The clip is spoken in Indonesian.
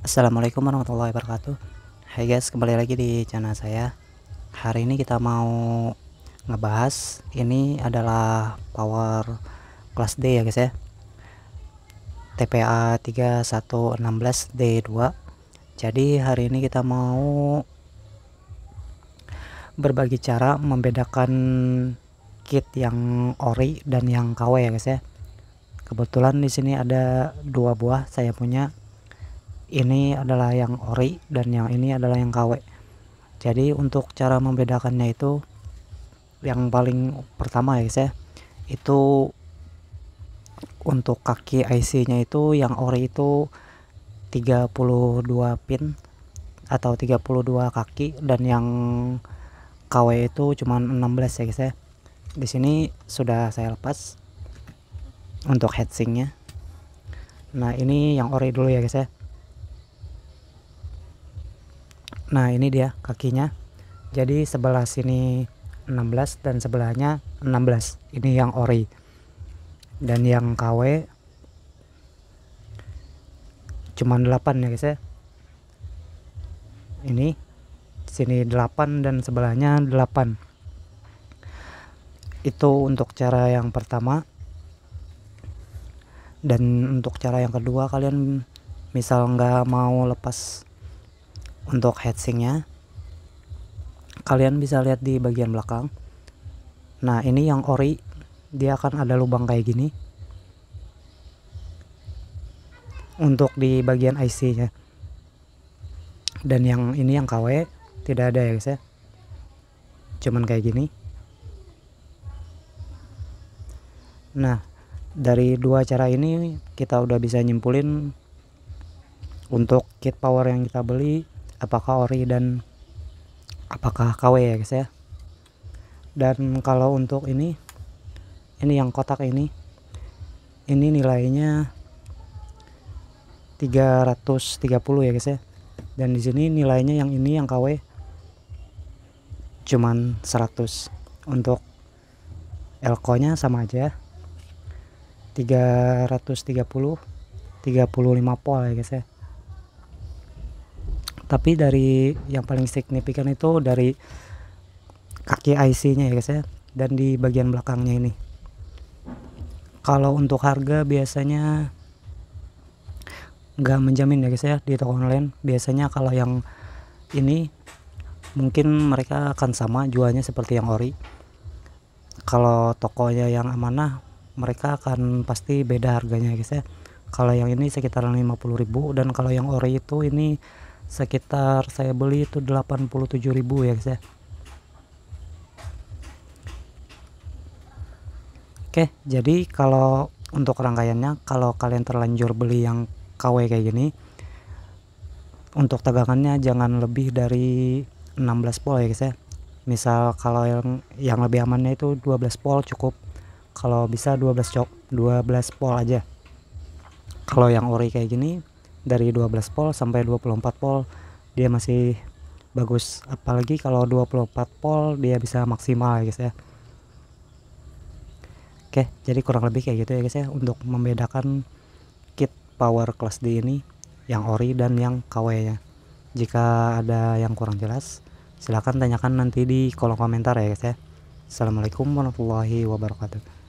Assalamualaikum warahmatullahi wabarakatuh. Hai guys kembali lagi di channel saya. Hari ini kita mau ngebahas Ini adalah power kelas D ya guys ya. TPA 3116D2 Jadi hari ini kita mau Berbagi cara membedakan kit yang ori dan yang KW ya guys ya. Kebetulan di sini ada dua buah saya punya ini adalah yang ori dan yang ini adalah yang KW jadi untuk cara membedakannya itu yang paling pertama ya guys ya itu untuk kaki IC nya itu yang ori itu 32 pin atau 32 kaki dan yang KW itu cuman 16 ya guys ya. Di sini sudah saya lepas untuk heatsinknya nah ini yang ori dulu ya guys ya nah ini dia kakinya. Jadi sebelah sini 16 dan sebelahnya 16 ini yang ori. Dan yang KW cuman 8 ya guys ya. Ini sini 8 dan sebelahnya 8 itu untuk cara yang pertama. Dan untuk cara yang kedua kalian misal nggak mau lepas untuk headsinknya kalian bisa lihat di bagian belakang. Nah ini yang ori dia akan ada lubang kayak gini. Untuk di bagian IC nya dan yang ini yang KW tidak ada ya guys ya. Cuman kayak gini. Nah dari dua cara ini kita udah bisa nyimpulin untuk kit power yang kita beli apakah ori dan apakah KW ya guys ya. Dan kalau untuk ini ini yang kotak ini ini nilainya 330 ya guys ya. Dan di sini nilainya yang ini yang KW cuman 100 untuk elko nya sama aja 330 35 pol ya guys ya tapi dari yang paling signifikan itu dari kaki IC nya ya guys ya dan di bagian belakangnya ini. Kalau untuk harga biasanya nggak menjamin ya guys ya di toko online. Biasanya kalau yang ini mungkin mereka akan sama jualnya seperti yang ori. Kalau tokonya yang amanah mereka akan pasti beda harganya guys ya. Kalau yang ini sekitar 50.000 dan kalau yang ori itu ini sekitar saya beli itu 87.000 ya guys ya. Oke jadi kalau untuk rangkaiannya kalau kalian terlanjur beli yang KW kayak gini untuk tegangannya jangan lebih dari 16 volt ya guys ya. Misal kalau yang yang lebih amannya itu 12 volt cukup. Kalau bisa 12 cok 12 volt aja. Kalau yang ori kayak gini dari 12 volt sampai 24 volt dia masih bagus. Apalagi kalau 24 volt dia bisa maksimal ya guys ya. Oke jadi kurang lebih kayak gitu ya guys ya untuk membedakan kit power class D ini yang ori dan yang KW nya jika ada yang kurang jelas silahkan tanyakan nanti di kolom komentar ya guys ya. Assalamualaikum warahmatullahi wabarakatuh